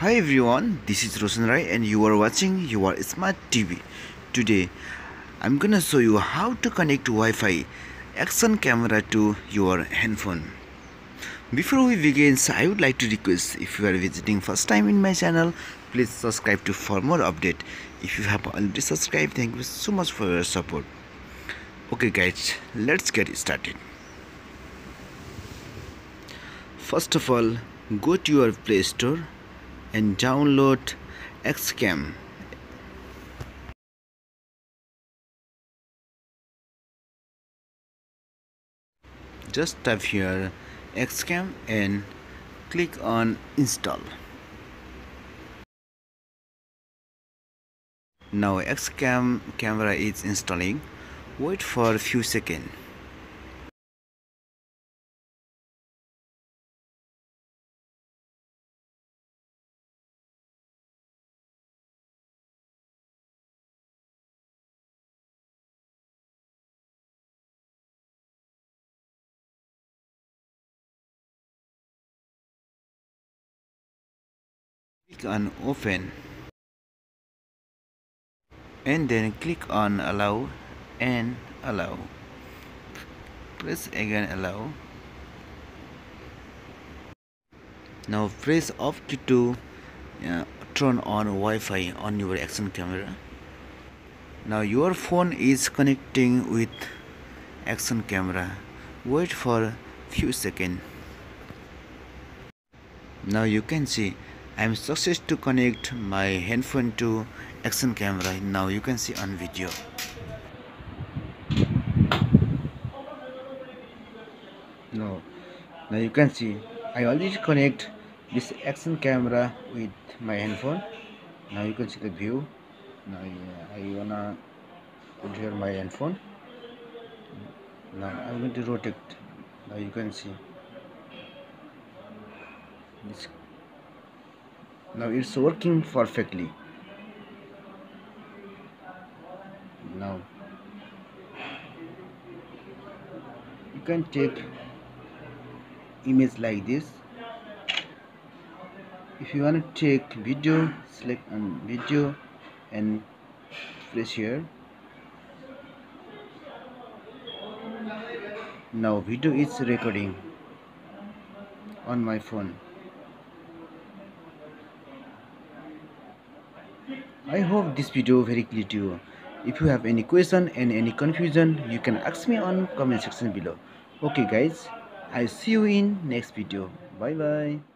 Hi everyone, this is Roshan Rai and you are watching your smart TV. Today, I'm gonna show you how to connect Wi-Fi action camera to your handphone. Before we begin, I would like to request if you are visiting first time in my channel, please subscribe to for more update. If you have already subscribed, thank you so much for your support. Okay guys, let's get started. First of all, go to your Play Store and download Xcam. Just type here Xcam and click on install. Now Xcam camera is installing. Wait for a few seconds. Click on open and then click on allow and allow. Press again allow. Now press up to uh, turn on Wi-Fi on your action camera. Now your phone is connecting with action camera. Wait for few seconds. Now you can see I'm success to connect my handphone to action camera. Now you can see on video. Now now you can see I already connect this action camera with my handphone. Now you can see the view. Now I wanna put here my handphone. Now I'm going to rotate. Now you can see. This now it's working perfectly. Now you can take image like this. If you want to take video select on video and press here. Now video is recording on my phone I hope this video very clear to you. If you have any question and any confusion, you can ask me on comment section below. Okay guys, I see you in next video. Bye bye.